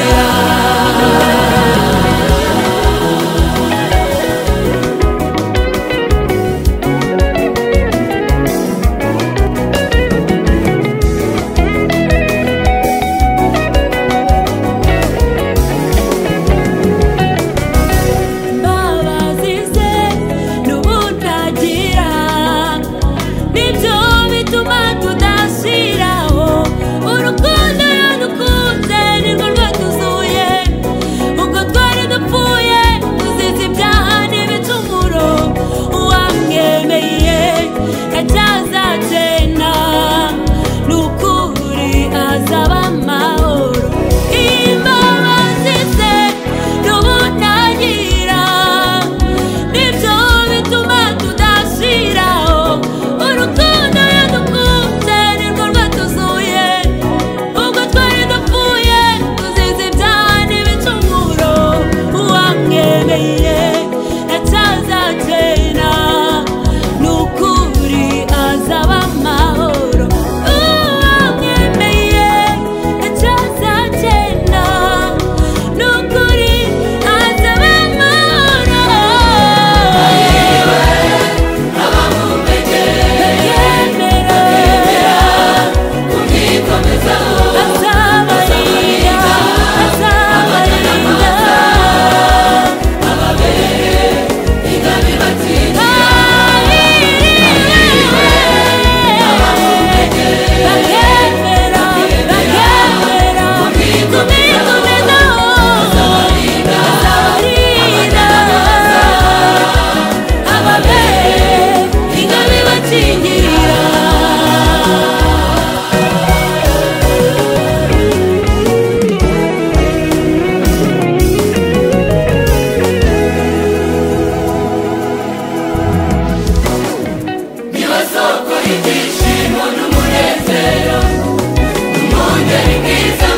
yeah. Monte yangu, Monte nikiza